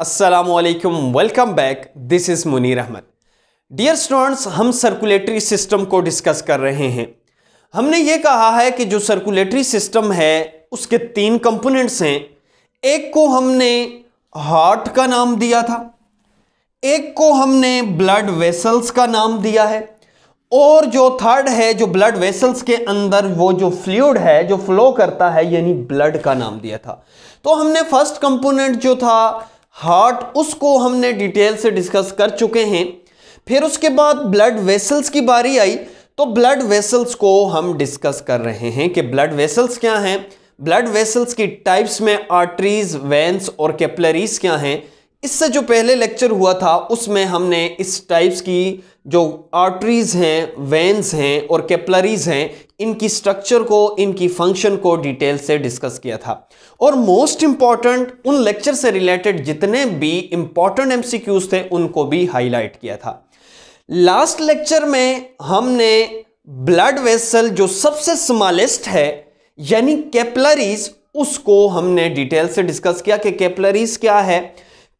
अस्सलाम वालेकुम welcome back. This is Munir Ahmed. Dear students, हम सर्कुलेटरी सिस्टम को डिस्कस कर रहे हैं। हमने ये कहा है कि जो सर्कुलेटरी सिस्टम है, उसके तीन कंपोनेंट्स हैं। एक को हमने हार्ट का नाम दिया था। एक को हमने ब्लड वेसल्स का नाम दिया है। और जो थर्ड है, जो ब्लड वेसल्स के अंदर वो जो फ्लूड है, जो फ्लो करता है, यानी ब्लड का नाम दिया था। तो हमने फ़र्स्ट कंपोनेंट जो था हार्ट उसको हमने डिटेल से डिस्कस कर चुके हैं। फिर उसके बाद ब्लड वेसल्स की बारी आई तो ब्लड वेसल्स को हम डिस्कस कर रहे हैं कि ब्लड वेसल्स क्या हैं। ब्लड वेसल्स की टाइप्स में आर्टरीज वेंस और कैपलरीज क्या हैं। इससे जो पहले लेक्चर हुआ था, उसमें हमने इस टाइप्स की जो आर्टरीज हैं वेंस हैं और कैपलरीज हैं, इनकी स्ट्रक्चर को, इनकी फ़ंक्शन को डिटेल से डिस्कस किया था। और मोस्ट इंपॉर्टेंट उन लेक्चर से रिलेटेड जितने भी इंपॉर्टेंट एमसीक्यूज थे, उनको भी हाईलाइट किया था। लास्ट लेक्चर में हमने ब्लड वेसल जो सबसे स्मॉलेस्ट है, यानी कैपलरीज उसको हमने डिटेल से डिस्कस किया कि कैपलरीज क्या है।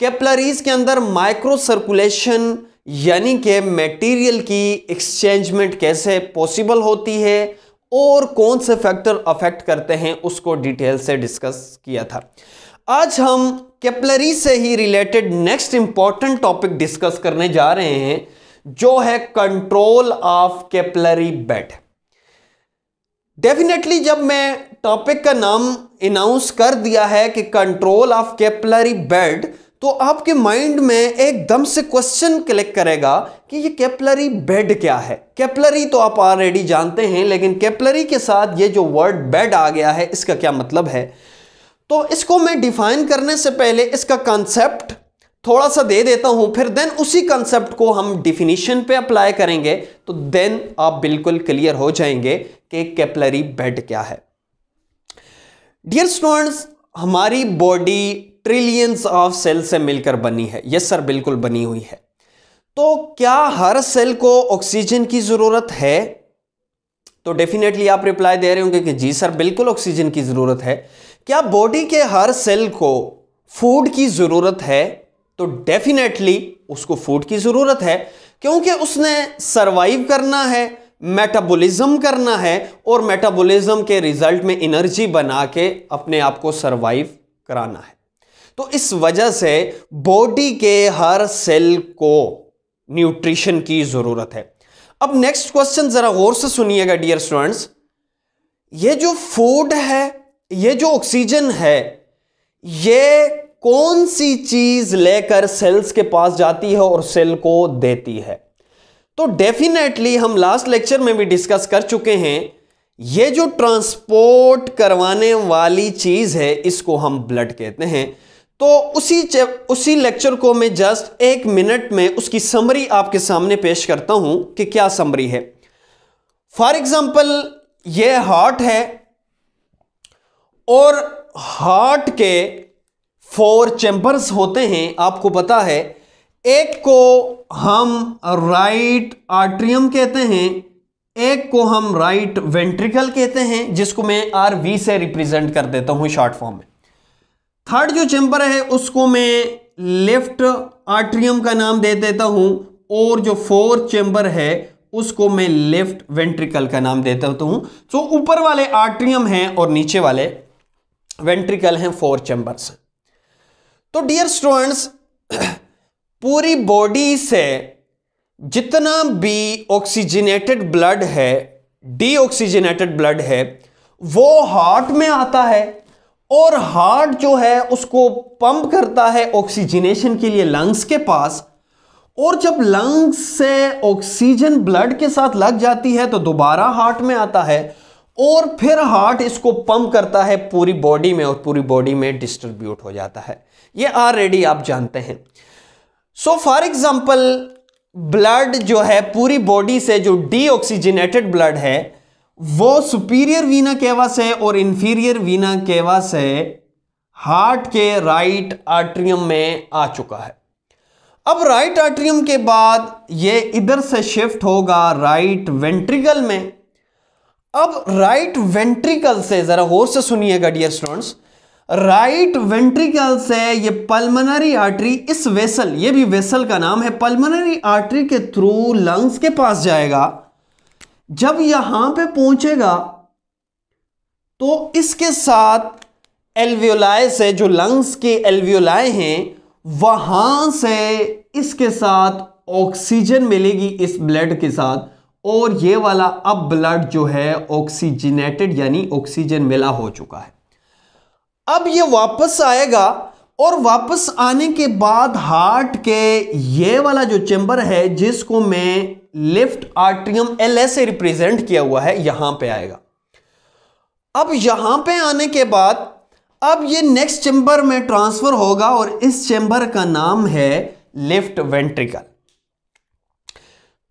कैपलरीज के अंदर माइक्रो सर्कुलेशन यानी कि मटेरियल की एक्सचेंजमेंट कैसे पॉसिबल होती है, और कौन से फैक्टर अफेक्ट करते हैं, उसको डिटेल से डिस्कस किया था। आज हम कैपलरी से ही related next important topic discuss करने जा रहे हैं, जो है control of capillary bed definitely जब मैं टॉपिक का नाम अनाउंस कर दिया है कि कंट्रोल ऑफ़ कैपलरी बेड तो आपके माइंड में एकदम से क्वेश्चन क्लिक करेगा कि ये कैपलरी बेड क्या है? कैपलरी तो आप ऑलरेडी जानते हैं, लेकिन कैपलरी के साथ ये जो वर्ड बेड आ गया है, इसका क्या मतलब है? तो इसको मैं डिफाइन करने से पहले इसका कॉन्सेप्ट थोड़ा सा दे देता हूँ, फिर देन उसी कॉन्सेप्ट को हम डिफिनीशन पे अप्लाई करेंगे तो देन आप बिल्कुल क्लियर हो जाएँगे कि कैपलरी बेड क्या है। डियर स्टूडेंट्स हमारी बॉडी ट्रिलियंस ऑफ़ सेल से मिलकर बनी है। यस सर बिल्कुल बनी हुई है। तो क्या हर सेल को ऑक्सीजन की ज़रूरत है? तो डेफिनेटली आप रिप्लाई दे रहे होंगे कि जी सर बिल्कुल ऑक्सीजन की ज़रूरत है। क्या बॉडी के हर सेल को फ़ूड की ज़रूरत है? तो डेफिनेटली उसको फ़ूड की ज़रूरत है, क्योंकि उसने सरवाइव करना है मेटाबॉलिज्म करना है, और मेटाबॉलिज्म के रिज़ल्ट में एनर्जी बना के अपने आप को सरवाइव कराना है। तो इस वजह से बॉडी के हर सेल को न्यूट्रिशन की ज़रूरत है। अब नेक्स्ट क्वेश्चन जरा गौर से सुनिएगा डियर स्टूडेंट्स ये जो फ़ूड है, ये जो ऑक्सीजन है, ये कौन सी चीज़ लेकर सेल्स के पास जाती है और सेल को देती है? तो डेफिनेटली हम लास्ट लेक्चर में भी डिस्कस कर चुके हैं, ये जो ट्रांसपोर्ट करवाने वाली चीज़ है, इसको हम ब्लड कहते हैं। तो उसी उसी लेक्चर को मैं जस्ट एक मिनट में उसकी समरी आपके सामने पेश करता हूँ कि क्या समरी है। फॉर एग्ज़ाम्पल ये हार्ट है और हार्ट के फोर चैम्बर्स होते हैं, आपको पता है। एक को हम राइट आर्ट्रियम कहते हैं, एक को हम राइट वेंट्रिकल कहते हैं, जिसको मैं आर वी से रिप्रेजेंट कर देता हूँ शॉर्ट फॉर्म में। थर्ड जो चैम्बर है, उसको मैं लेफ़्ट आर्ट्रियम का नाम दे देता हूँ, और जो फोर्थ चैम्बर है, उसको मैं लेफ़्ट वेंट्रिकल का नाम देता हूँ। तो ऊपर वाले आर्ट्रियम हैं और नीचे वाले वेंट्रिकल हैं फोर चैम्बर्स तो डियर स्टूडेंट्स, पूरी बॉडी से जितना भी ऑक्सीजनेटेड ब्लड है डीऑक्सीजनेटेड ब्लड है, वो हार्ट में आता है। और हार्ट जो है उसको पंप करता है ऑक्सीजनेशन के लिए लंग्स के पास। और जब लंग्स से ऑक्सीजन ब्लड के साथ लग जाती है तो दोबारा हार्ट में आता है और फिर हार्ट इसको पंप करता है, पूरी बॉडी में और पूरी बॉडी में डिस्ट्रीब्यूट हो जाता है। ये ऑलरेडी आप जानते हैं। सो फॉर एग्जांपल ब्लड जो है पूरी बॉडी से जो डीऑक्सीजनेटेड ब्लड है वो सुपीरियर वीना केवा से और इंफीरियर वीना केवा से हार्ट के राइट आर्ट्रियम में आ चुका है। अब राइट आर्ट्रियम के बाद ये इधर से शिफ्ट होगा राइट वेंट्रिकल में। अब राइट वेंट्रिकल से, ज़रा गौर से सुनिएगा डियर स्टूडेंट्स राइट वेंट्रिकल से ये पल्मनरी आर्टरी इस वेसल ये भी वेसल का नाम है पल्मनरी आर्टरी के थ्रू लंग्स के पास जाएगा। जब यहाँ पे पहुंचेगा तो इसके साथ एल्वियोलाय से जो लंग्स के एल्वियोलाय हैं, वहाँ से इसके साथ ऑक्सीजन मिलेगी इस ब्लड के साथ। और ये वाला अब ब्लड जो है ऑक्सीजनेटेड यानी ऑक्सीजन मिला हो चुका है। अब ये वापस आएगा और वापस आने के बाद हार्ट के ये वाला जो चैम्बर है, जिसको मैं लेफ़्ट आर्ट्रियम एल से रिप्रेजेंट किया हुआ है, यहाँ पे आएगा। अब यहाँ पे आने के बाद, अब ये नेक्स्ट चैम्बर में ट्रांसफ़र होगा और इस चैम्बर का नाम है लेफ़्ट वेंट्रिकल।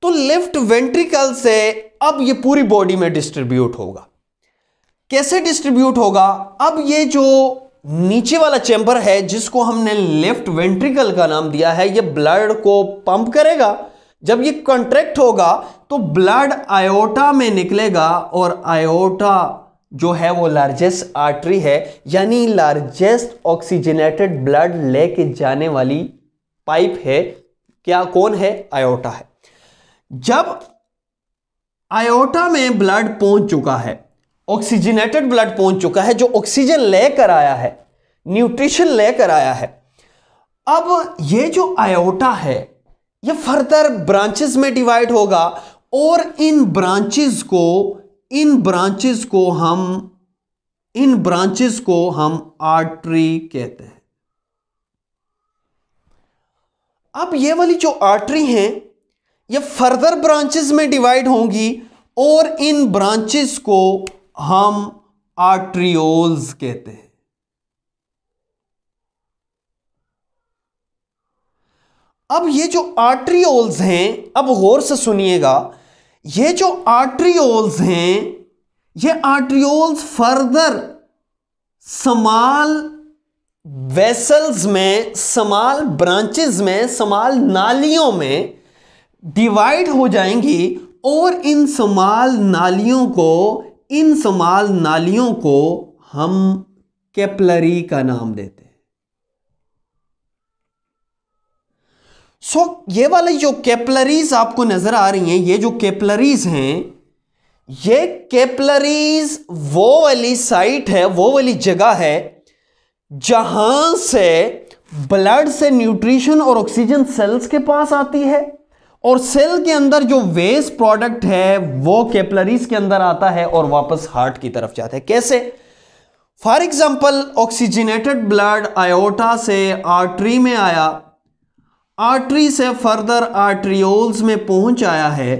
तो लेफ़्ट वेंट्रिकल से अब ये पूरी बॉडी में डिस्ट्रीब्यूट होगा। कैसे डिस्ट्रीब्यूट होगा? अब ये जो नीचे वाला चैम्बर है जिसको हमने लेफ़्ट वेंट्रिकल का नाम दिया है, ये ब्लड को पंप करेगा। जब ये कॉन्ट्रैक्ट होगा तो ब्लड आयोटा में निकलेगा और आयोटा जो है वो लार्जेस्ट आर्टरी है, यानी लार्जेस्ट ऑक्सीजनेटेड ब्लड लेके जाने वाली पाइप है। क्या, कौन है? आयोटा है। जब आयोटा में ब्लड पहुँच चुका है ऑक्सीजनेटेड ब्लड पहुँच चुका है, जो ऑक्सीजन लेकर आया है न्यूट्रिशन लेकर आया है। अब ये जो आयोटा है, ये फर्दर ब्रांचेस में डिवाइड होगा और इन ब्रांचेस को, इन ब्रांचेस को हम, इन ब्रांचेस को हम आर्टरी कहते हैं। अब ये वाली जो आर्टरी हैं, ये फर्दर ब्रांचेस में डिवाइड होंगी और इन ब्रांचेस को हम आर्ट्रियोल्स कहते हैं। अब ये जो आर्ट्रियोल्स हैं, अब गौर से सुनिएगा, ये जो आर्ट्रियोल्स हैं, ये आर्ट्रियोल्स फर्दर समाल वेसल्स में, समाल ब्रांचेस में, समाल नालियों में डिवाइड हो जाएँगी और इन समाल नालियों को इन समाल नालियों को हम कैपलरी का नाम देते हैं। सो so, ये वाली जो कैपलरीज आपको नज़र आ रही हैं ये जो कैपलरीज हैं ये कैपलरीज वो वाली साइट है वो वाली जगह है जहाँ से ब्लड से न्यूट्रिशन और ऑक्सीजन सेल्स के पास आती है। और सेल के अंदर जो वेस्ट प्रोडक्ट है, वो कैपलरीज के अंदर आता है और वापस हार्ट की तरफ़ जाता है। कैसे? For example oxygenated blood aorta से आर्टरी में आया। आर्टरी से फर्दर आर्ट्रियोल्स में पहुँच आया है।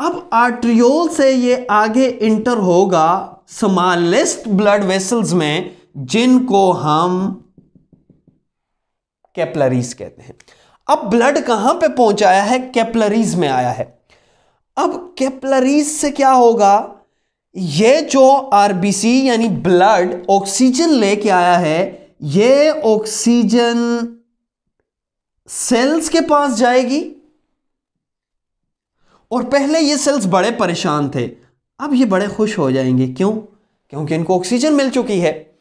अब आर्ट्रियोल से ये आगे इंटर होगा स्मॉलेस्ट ब्लड वेसल्स में, जिनको हम कैपलरीज कहते हैं। अब ब्लड कहाँ पे पहुँचाया है? कैपलरीज में आया है। अब कैपलरीज से क्या होगा? ये जो आरबीसी यानी ब्लड ऑक्सीजन लेके आया है, ये ऑक्सीजन सेल्स के पास जाएगी। और पहले ये सेल्स बड़े परेशान थे। अब ये बड़े खुश हो जाएँगे। क्यों? क्योंकि इनको ऑक्सीजन मिल चुकी है।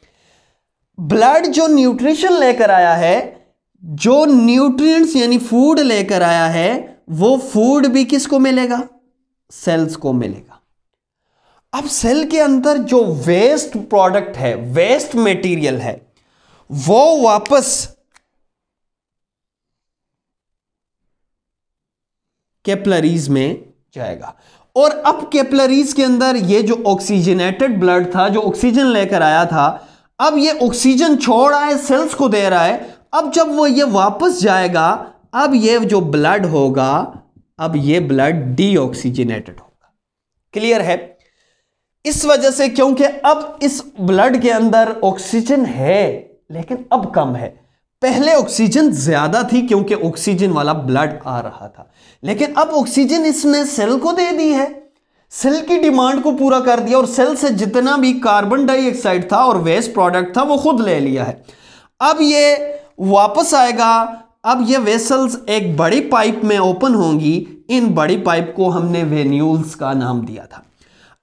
ब्लड जो न्यूट्रिशन लेकर आया है जो न्यूट्रिएंट्स यानी फ़ूड लेकर आया है, वो फ़ूड भी किसको मिलेगा? सेल्स को मिलेगा। अब सेल के अंदर जो वेस्ट प्रोडक्ट है वेस्ट मटेरियल है, वो वापस कैपलरीज में जाएगा। और अब कैपलरीज के अंदर ये जो ऑक्सीजनेटेड ब्लड था, जो ऑक्सीजन लेकर आया था, अब ये ऑक्सीजन छोड़ रहा है सेल्स को दे रहा है अब जब वो ये वापस जाएगा, अब ये जो ब्लड होगा, अब ये ब्लड डीऑक्सीजनेटेड होगा। क्लियर है? इस वजह से क्योंकि अब इस ब्लड के अंदर ऑक्सीजन है, लेकिन अब कम है। पहले ऑक्सीजन ज़्यादा थी क्योंकि ऑक्सीजन वाला ब्लड आ रहा था। लेकिन अब ऑक्सीजन इसने सेल को दे दी है। सेल की डिमांड को पूरा कर दिया और सेल से जितना भी कार्बन डाइऑक्साइड था और वेस्ट प्रोडक्ट था, वो खुद ले लिया है। अब ये वापस आएगा। अब ये वेसल्स एक बड़ी पाइप में ओपन होंगी। इन बड़ी पाइप को हमने वेन्यूल्स का नाम दिया था।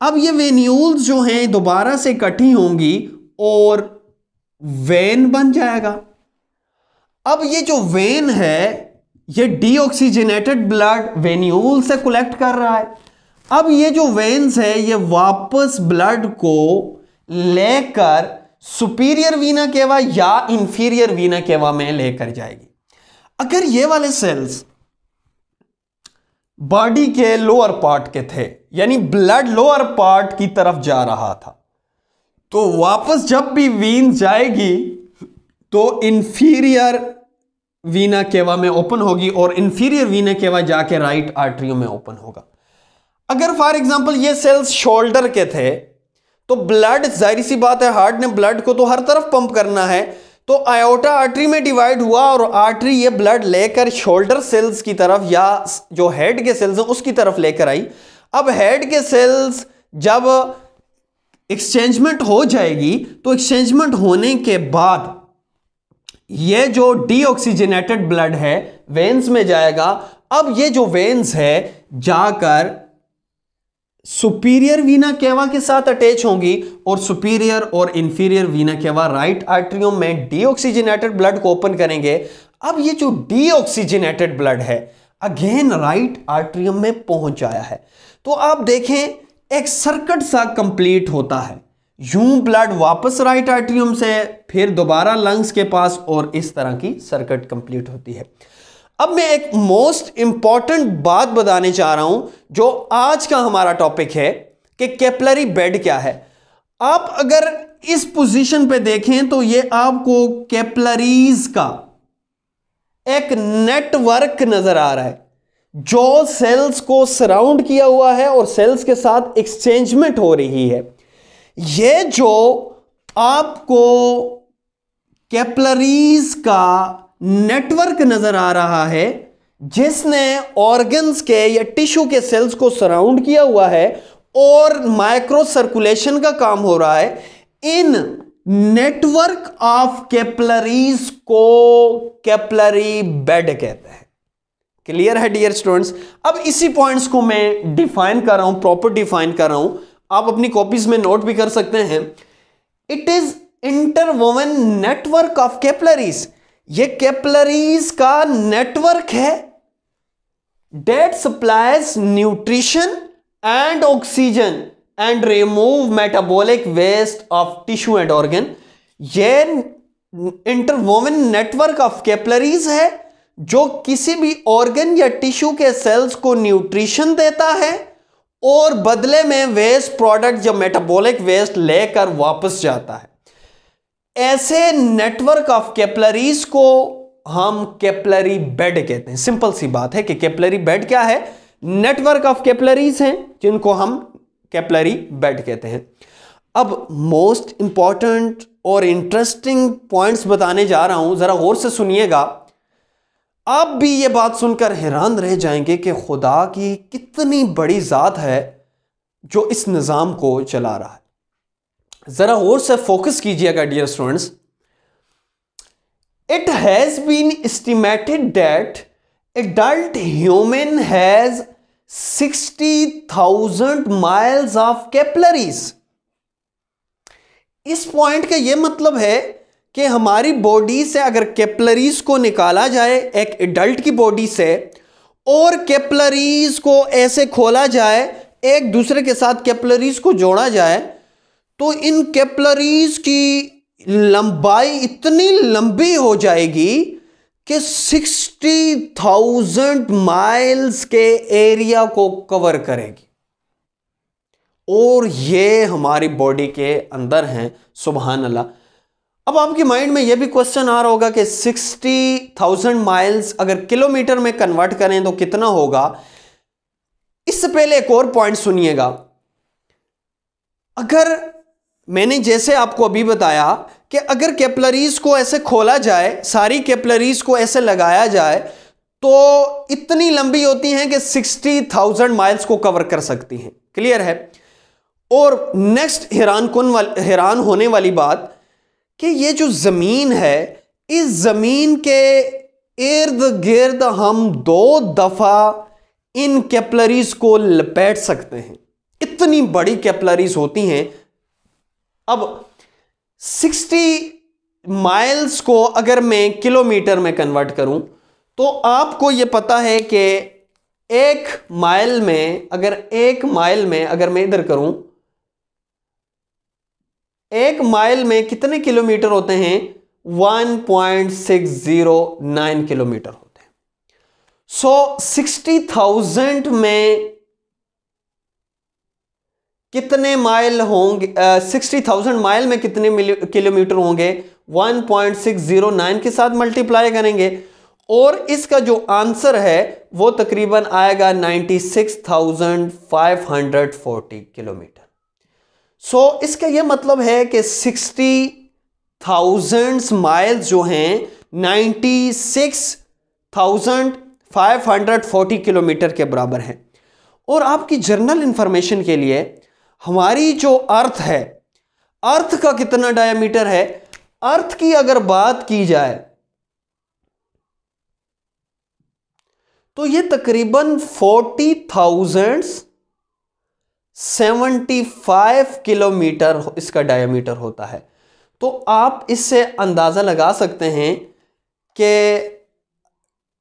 अब ये वेन्यूल्स जो हैं, दोबारा से इकट्ठी होंगी और वेन बन जाएगा। अब ये जो वेन है, ये डीऑक्सीजनेटेड ब्लड वेन्यूल से कलेक्ट कर रहा है। अब ये जो वेन्स है, ये वापस ब्लड को लेकर सुपीरियर वीना केवा या इंफीरियर वीना केवा में लेकर जाएगी अगर ये वाले सेल्स बॉडी के लोअर पार्ट के थे यानी ब्लड लोअर पार्ट की तरफ़ जा रहा था तो वापस जब भी वीन जाएगी तो इंफीरियर वीना केवा में ओपन होगी और इंफीरियर वीना केवा जाके राइट आर्टरियो में ओपन होगा अगर फॉर एग्जांपल ये सेल्स शोल्डर के थे तो ब्लड ज़ाहिर सी बात है हार्ट ने ब्लड को तो हर तरफ़ पंप करना है। तो आयोटा आर्टरी में डिवाइड हुआ और आर्टरी ये ब्लड लेकर शोल्डर सेल्स की तरफ़ या जो हेड के सेल्स हैं, उसकी तरफ़ लेकर आई। अब हेड के सेल्स जब एक्सचेंजमेंट हो जाएगी तो एक्सचेंजमेंट होने के बाद ये जो डीऑक्सीजनेटेड ब्लड है वेन्स में जाएगा। अब ये जो वेन्स है, जाकर सुपीरियर वीना केवा के साथ अटैच होंगी और सुपीरियर और inferior vena cava right atrium में डीऑक्सीजनेटेड ब्लड को ओपन करेंगे। अब ये जो डीऑक्सीजनेटेड ब्लड है अगेन राइट आर्ट्रियम में पहुँच आया है। तो आप देखें, एक सर्कट सा कंप्लीट होता है। यूँ ब्लड वापस राइट आर्ट्रियम से, फिर दोबारा लंग्स के पास और इस तरह की सर्कट कंप्लीट होती है। अब मैं एक मोस्ट इंपॉर्टेंट बात बताने चाह रहा हूँ, जो आज का हमारा टॉपिक है, कि कैपलरी बेड क्या है। आप अगर इस पोजीशन पे देखें तो ये आपको कैपलरीज का एक नेटवर्क नज़र आ रहा है, जो सेल्स को सराउंड किया हुआ है और सेल्स के साथ एक्सचेंजमेंट हो रही है। ये जो आपको कैपलरीज का नेटवर्क नज़र आ रहा है, जिसने ऑर्गन्स के या टिश्यू के सेल्स को सराउंड किया हुआ है और माइक्रो सर्कुलेशन का काम हो रहा है, इन नेटवर्क ऑफ़ कैपलरीज को कैपलरी बेड कहते हैं। क्लियर है डियर स्टूडेंट्स अब इसी पॉइंट्स को मैं डिफाइन कर रहा हूँ प्रॉपर डिफाइन कर रहा हूँ। आप अपनी कॉपीज में नोट भी कर सकते हैं। It is interwoven network of capillaries ये कैपलरीज का नेटवर्क है। That supplies nutrition and oxygen and remove metabolic waste of tissue and organ ये इंटरवोवन नेटवर्क ऑफ़ कैपलरीज है, जो किसी भी ऑर्गन या टिश्यू के सेल्स को न्यूट्रिशन देता है और बदले में वेस्ट प्रोडक्ट या मेटाबॉलिक वेस्ट लेकर वापस जाता है। ऐसे नेटवर्क ऑफ़ कैपलरीज को हम कैपलरी बेड कहते हैं। सिंपल सी बात है कि कैपलरी बेड क्या है? नेटवर्क ऑफ़ कैपलरीज हैं, जिनको हम कैपलरी बेड कहते हैं। अब मोस्ट इंपॉर्टेंट और इंटरेस्टिंग पॉइंट्स बताने जा रहा हूँ, जरा गौर से सुनिएगा। आप भी ये बात सुनकर हैरान रह जाएँगे कि खुदा की कितनी बड़ी ज़ात है जो इस निज़ाम को चला रहा है। जरा और से फोकस कीजिएगा dear students it has been estimated adult human has sixty thousand miles of capillaries इस पॉइंट का यह मतलब है कि हमारी बॉडी से अगर कैपलरीज को निकाला जाए, एक एडल्ट की बॉडी से, और कैपलरीज को ऐसे खोला जाए, एक दूसरे के साथ कैपलरीज को जोड़ा जाए तो इन कैपलरीज की लंबाई इतनी लंबी हो जाएगी कि सिक्सटी थाउज़ेंड माइल्स के एरिया को कवर करेगी। और ये हमारी बॉडी के अंदर हैं सुबहान अल्लाह अब आपकी माइंड में यह भी क्वेश्चन आ रहा होगा कि सिक्सटी थाउज़ेंड माइल्स अगर किलोमीटर में कन्वर्ट करें तो कितना होगा? इससे पहले एक और पॉइंट सुनिएगा। अगर मैंने जैसे आपको अभी बताया कि अगर कैपलरीज को ऐसे खोला जाए, सारी कैपलरीज को ऐसे लगाया जाए तो इतनी लंबी होती हैं कि सिक्सटी थाउज़ेंड माइल्स को कवर कर सकती हैं। क्लियर है? और नेक्स्ट हैरान कन हैरान होने वाली बात कि ये जो ज़मीन है, इस ज़मीन के इर्द गिर्द हम दो दफ़ा इन कैपलरीज को लपेट सकते हैं। इतनी बड़ी कैपलरीज होती हैं अब 60 माइल्स को अगर मैं किलोमीटर में कन्वर्ट करूँ तो आपको यह पता है कि एक माइल में, अगर एक माइल में अगर मैं इधर करूँ, एक माइल में कितने किलोमीटर होते हैं? 1.609 किलोमीटर होते हैं। सो सिक्सटी थाउज़ेंड में कितने माइल होंगे सिक्सटी थाउज़ेंड माइल में कितने किलोमीटर होंगे? 1.609 के साथ मल्टीप्लाई करेंगे। और इसका जो आंसर है वो तकरीबन आएगा 96,540 किलोमीटर। सो so, इसका ये मतलब है कि सिक्सटी थाउज़ेंड माइल्स जो हैं 96,540 किलोमीटर के बराबर हैं। और आपकी जर्नल इंफॉर्मेशन के लिए हमारी जो अर्थ है, अर्थ का कितना डायमीटर है, अर्थ की अगर बात की जाए तो ये तकरीबन forty thousand seventy five kilometre इसका डायमीटर होता है। तो आप इससे अंदाज़ा लगा सकते हैं कि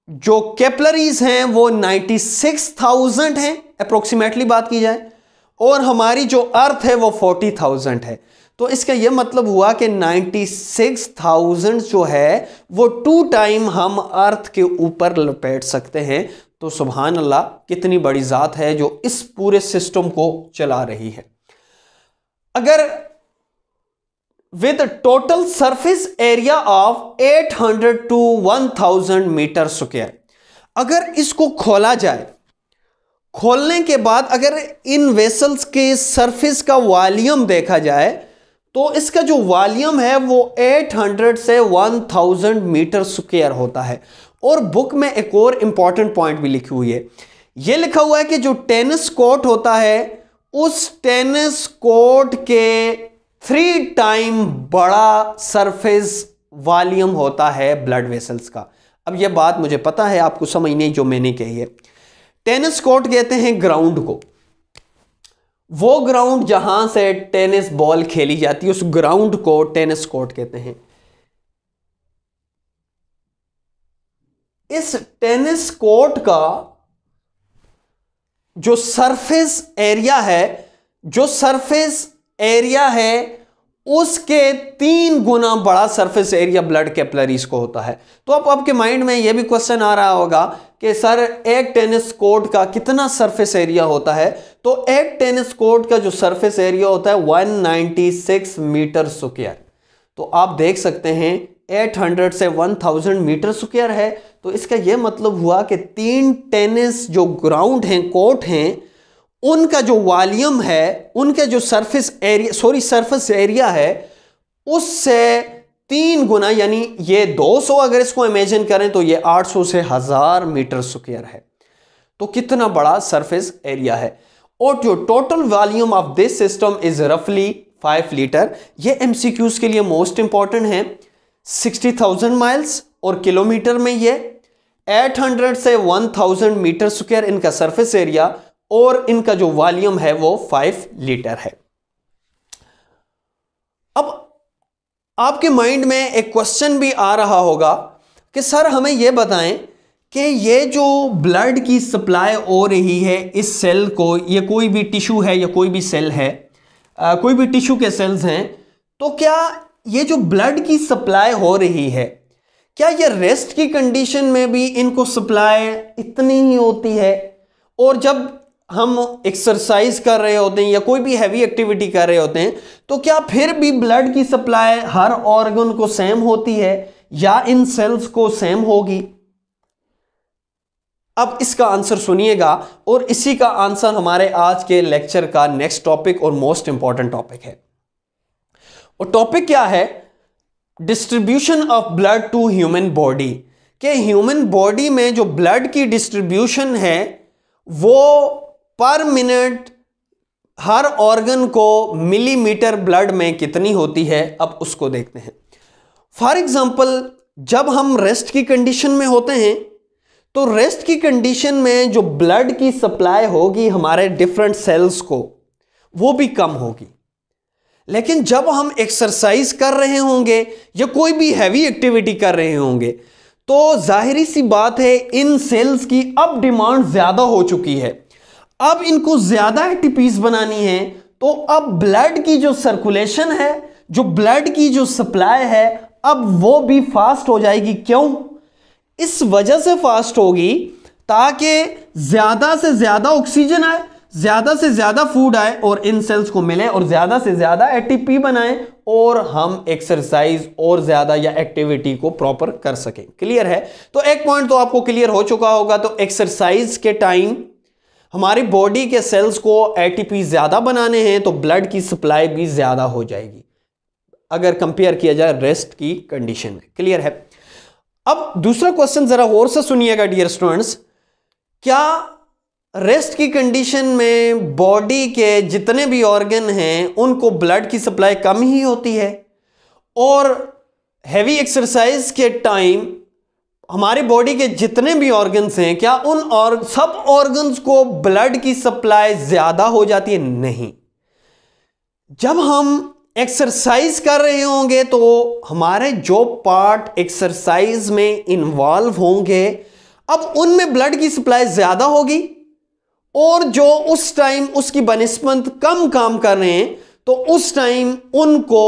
जो कैपलरीज हैं, वो नाइन्टी सिक्स थाउज़ेंड हैं अप्रोक्सीमेटली बात की जाए। और हमारी जो अर्थ है वो फोर्टी थाउज़ेंड है। तो इसका यह मतलब हुआ कि नाइन्टी सिक्स थाउज़ेंड जो है, वो टू टाइम हम अर्थ के ऊपर लपेट सकते हैं। तो सुबहान अल्लाह कितनी बड़ी ज़ात है जो इस पूरे सिस्टम को चला रही है। अगर with total surface area of 800 to 1000 metre square अगर इसको खोला जाए खोलने के बाद अगर इन वेसल्स के सरफेस का वॉल्यूम देखा जाए तो इसका जो वॉल्यूम है वो 800 से 1000 मीटर स्क्वायर होता है। और बुक में एक और इंपॉर्टेंट पॉइंट भी लिखी हुई है। ये लिखा हुआ है कि जो टेनिस कोर्ट होता है, उस टेनिस कोर्ट के थ्री टाइम बड़ा सरफेस वॉल्यूम होता है ब्लड वेसल्स का। अब यह बात मुझे पता है, आपको समझ नहीं जो मैंने कही है। टेनिस कोर्ट कहते हैं ग्राउंड को। वो ग्राउंड जहाँ से टेनिस बॉल खेली जाती है, उस ग्राउंड को टेनिस कोर्ट कहते हैं। इस टेनिस कोर्ट का जो सरफेस एरिया है, जो सरफेस एरिया है उसके तीन गुना बड़ा सरफेस एरिया ब्लड कैपलरीज को होता है। तो अब आपके माइंड में यह भी क्वेश्चन आ रहा होगा कि सर एक टेनिस कोर्ट का कितना सरफेस एरिया होता है? तो एक टेनिस कोर्ट का जो सरफेस एरिया होता है 196 मीटर स्क्वायर तो आप देख सकते हैं 800 से 1000 मीटर स्क्वायर है। तो इसका यह मतलब हुआ कि तीन टेनिस जो ग्राउंड हैं कोर्ट हैं उनका जो वॉल्यूम है उनके जो surface area sorry surface area है उससे तीन गुना यानी ये 200 अगर इसको इमेजिन करें तो ये 800 से हज़ार मीटर स्क्वायर है। तो कितना बड़ा सरफेस एरिया है। और जो total volume of this system is रफली फाइव लीटर ये एमसीक्यूज के लिए मोस्ट इंपॉर्टेंट है। 60,000 माइल्स और किलोमीटर में ये 800 से 1000 मीटर स्क्वायर इनका सरफेस एरिया और इनका जो वॉल्यूम है वो फाइव लीटर है। अब आपके माइंड में एक क्वेश्चन भी आ रहा होगा कि सर हमें यह बताएँ कि ये जो ब्लड की सप्लाई हो रही है इस सेल को ये कोई भी टिश्यू है या कोई भी सेल है आ, कोई भी टिश्यू के सेल्स हैं तो क्या ये जो ब्लड की सप्लाई हो रही है क्या ये रेस्ट की कंडीशन में भी इनको सप्लाई इतनी ही होती है? और जब हम एक्सरसाइज कर रहे होते हैं या कोई भी हैवी एक्टिविटी कर रहे होते हैं तो क्या फिर भी ब्लड की सप्लाई हर ऑर्गन को सेम होती है या इन सेल्स को सेम होगी? अब इसका आंसर सुनिएगा और इसी का आंसर हमारे आज के लेक्चर का नेक्स्ट टॉपिक और मोस्ट इंपॉर्टेंट टॉपिक है। और टॉपिक क्या है? Distribution of blood to human body के ह्यूमन बॉडी में जो ब्लड की डिस्ट्रीब्यूशन है, वो पर मिनट हर ऑर्गन को मिलीमीटर ब्लड में कितनी होती है, अब उसको देखते हैं। फॉर एग्ज़ाम्पल जब हम रेस्ट की कंडीशन में होते हैं तो रेस्ट की कंडीशन में जो ब्लड की सप्लाई होगी हमारे डिफरेंट सेल्स को, वो भी कम होगी। लेकिन जब हम एक्सरसाइज कर रहे होंगे या कोई भी हैवी एक्टिविटी कर रहे होंगे तो जाहिरी सी बात है इन सेल्स की अब डिमांड ज़्यादा हो चुकी है। अब इनको ज़्यादा एटीपीज बनानी है तो अब ब्लड की जो सर्कुलेशन है, जो ब्लड की जो सप्लाई है, अब वो भी फास्ट हो जाएगी। क्यों? इस वजह से फास्ट होगी ताकि ज़्यादा से ज़्यादा ऑक्सीजन आए, ज़्यादा से ज़्यादा फ़ूड आए और इन सेल्स को मिले और ज़्यादा से ज़्यादा एटीपी बनाए और हम एक्सरसाइज और ज़्यादा या एक्टिविटी को प्रॉपर कर सकें। क्लियर है? तो एक पॉइंट तो आपको क्लियर हो चुका होगा तो एक्सरसाइज के टाइम हमारी बॉडी के सेल्स को एटीपी ज़्यादा बनाने हैं तो ब्लड की सप्लाई भी ज़्यादा हो जाएगी। अगर कंपेयर किया जाए रेस्ट की कंडीशन में। क्लियर है? अब दूसरा क्वेश्चन जरा और से सुनिएगा डियर स्टूडेंट्स क्या रेस्ट की कंडीशन में बॉडी के जितने भी ऑर्गन हैं, उनको ब्लड की सप्लाई कम ही होती है? और हैवी एक्सरसाइज के टाइम हमारे बॉडी के जितने भी ऑर्गन्स हैं, क्या उन और, सब ऑर्गन्स को ब्लड की सप्लाई ज़्यादा हो जाती है? नहीं। जब हम एक्सरसाइज कर रहे होंगे तो हमारे जो पार्ट एक्सरसाइज में इन्वॉल्व होंगे, अब उनमें ब्लड की सप्लाई ज़्यादा होगी और जो उस टाइम उसकी बनस्पत कम काम कर रहे हैं तो उस टाइम उनको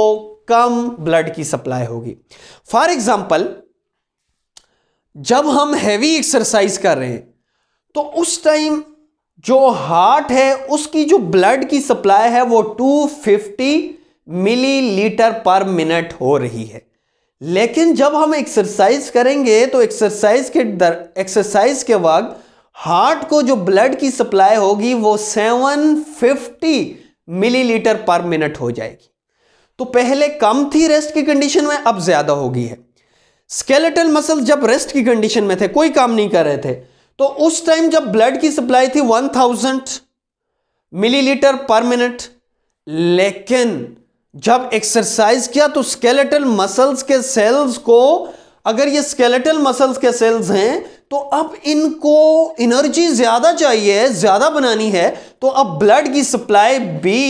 कम ब्लड की सप्लाई होगी। फॉर एग्ज़ाम्पल जब हम हैवी एक्सरसाइज कर रहे हैं तो उस टाइम जो हार्ट है, उसकी जो ब्लड की सप्लाई है, वो 250 मिलीलीटर पर मिनट हो रही है। लेकिन जब हम एक्सरसाइज करेंगे तो एक्सरसाइज के दर एक्सरसाइज के वक्त हार्ट को जो ब्लड की सप्लाई होगी, वो 750 मिलीलीटर पर मिनट हो जाएगी। तो पहले कम थी रेस्ट की कंडीशन में, अब ज़्यादा होगी है। स्केलेटल मसल जब रेस्ट की कंडीशन में थे, कोई काम नहीं कर रहे थे तो उस टाइम जब ब्लड की सप्लाई थी 1000 मिलीलीटर पर मिनट लेकिन जब एक्सरसाइज किया तो स्केलेटल मसल्स के सेल्स को, अगर ये स्केलेटल मसल्स के सेल्स हैं तो अब इनको एनर्जी ज़्यादा चाहिए, ज़्यादा बनानी है तो अब ब्लड की सप्लाई भी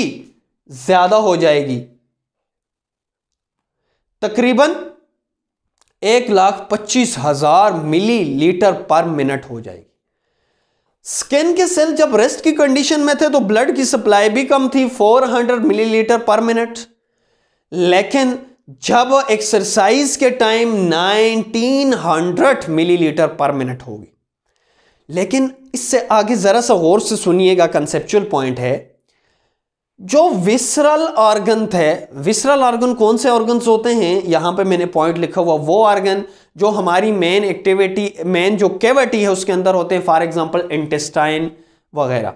ज़्यादा हो जाएगी। तकरीबन एक लाख पच्चीस हज़ार मिली लीटर पर मिनट हो जाएगी। स्किन के सेल जब रेस्ट की कंडीशन में थे तो ब्लड की सप्लाई भी कम थी 400 मिलीलीटर पर मिनट। लेकिन जब एक्सरसाइज के टाइम 1900 मिलीलीटर पर मिनट होगी। लेकिन इससे आगे जरा सा गौर से सुनिएगा कंसेप्चुअल पॉइंट है। जो विसरल ऑर्गन थे विसरल ऑर्गन कौन से ऑर्गन होते हैं? यहाँ पे मैंने पॉइंट लिखा हुआ, वो ऑर्गन जो हमारी मेन एक्टिविटी मेन जो कैविटी है उसके अंदर होते हैं फॉर एग्जांपल इंटेस्टाइन वगैरह।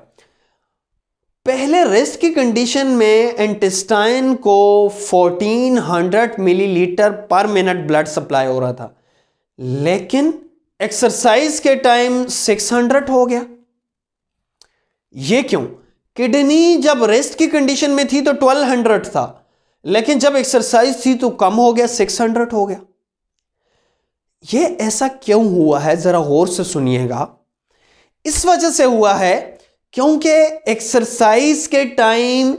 पहले रेस्ट की कंडीशन में इंटेस्टाइन को 1400 मिलीलीटर पर मिनट ब्लड सप्लाई हो रहा था। लेकिन एक्सरसाइज के टाइम 600 हो गया। ये क्यों? किडनी जब रेस्ट की कंडीशन में थी तो 1200 था, लेकिन जब एक्सरसाइज थी तो कम हो गया 600 हो गया। यह ऐसा क्यों हुआ है? जरा गौर से सुनिएगा। इस वजह से हुआ है क्योंकि एक्सरसाइज के टाइम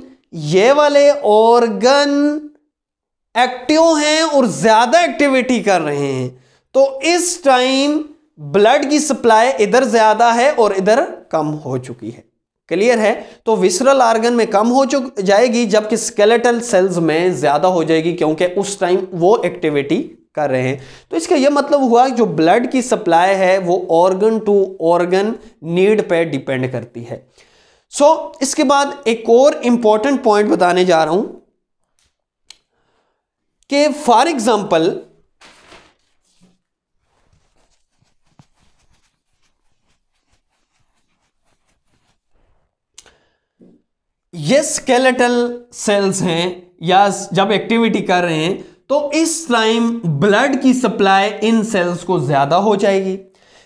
ये वाले ऑर्गन एक्टिव हैं और ज़्यादा एक्टिविटी कर रहे हैं। तो इस टाइम ब्लड की सप्लाई इधर ज़्यादा है और इधर कम हो चुकी है। क्लियर है? तो विसरल आर्गन में कम हो चुक जाएगी जबकि स्केलेटल सेल्स में ज़्यादा हो जाएगी क्योंकि उस टाइम वो एक्टिविटी कर रहे हैं। तो इसका यह मतलब हुआ जो ब्लड की सप्लाई है वो ऑर्गन टू ऑर्गन नीड पे डिपेंड करती है। सो so, इसके बाद एक और इंपॉर्टेंट पॉइंट बताने जा रहा हूँ कि फॉर एग्जांपल ये स्केलेटल सेल्स हैं या जब एक्टिविटी कर रहे हैं तो इस टाइम ब्लड की सप्लाई इन सेल्स को ज़्यादा हो जाएगी।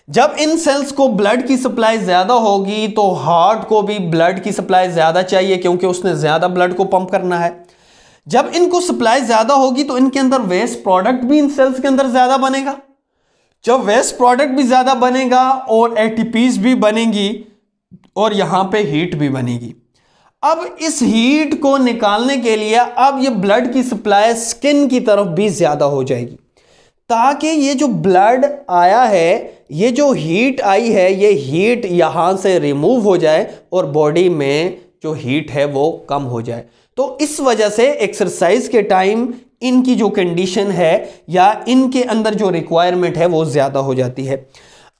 जब इन सेल्स को ब्लड की सप्लाई ज़्यादा होगी तो हार्ट को भी ब्लड की सप्लाई ज़्यादा चाहिए, क्योंकि उसने ज़्यादा ब्लड को पंप करना है। जब इनको सप्लाई ज़्यादा होगी तो इनके अंदर वेस्ट प्रोडक्ट भी इन सेल्स के अंदर ज़्यादा बनेगा। जब वेस्ट प्रोडक्ट भी ज़्यादा बनेगा, और एटीपीज भी बनेगी, और यहाँ पे हीट भी बनेगी। अब इस हीट को निकालने के लिए अब ये ब्लड की सप्लाई स्किन की तरफ़ भी ज़्यादा हो जाएगी। ताकि ये जो ब्लड आया है, ये जो हीट आई है, ये हीट यहाँ से रिमूव हो जाए और बॉडी में जो हीट है वो कम हो जाए। तो इस वजह से एक्सरसाइज के टाइम इनकी जो कंडीशन है या इनके अंदर जो रिक्वायरमेंट है वो ज़्यादा हो जाती है।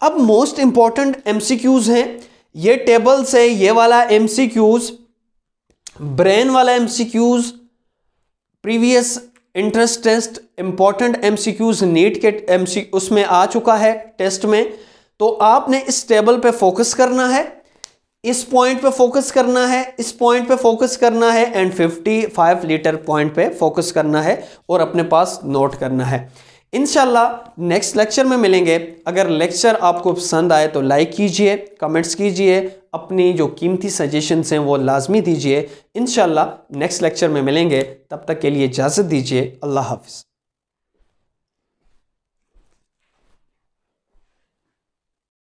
अब मोस्ट इंपॉर्टेंट एमसीक्यूज हैं। ये टेबल से ये वाला एमसीक्यूज ब्रेन वाला MCQs previous interest test, important MCQs NEET के एमसी उसमें आ चुका है टेस्ट में। तो आपने इस टेबल पे फोकस करना है, इस पॉइंट पे फोकस करना है, इस पॉइंट पे फोकस करना है एंड 55 लीटर पॉइंट पे फोकस करना है और अपने पास नोट करना है। इनशाला नेक्स्ट लेक्चर में मिलेंगे। अगर लेक्चर आपको पसंद आए तो लाइक कीजिए कमेंट्स कीजिए, अपनी जो कीमती सजेशंस हैं वो लाजमी दीजिए। इनशाला नेक्स्ट लेक्चर में मिलेंगे। तब तक के लिए इजाज़त दीजिए। अल्लाह हाफिज़।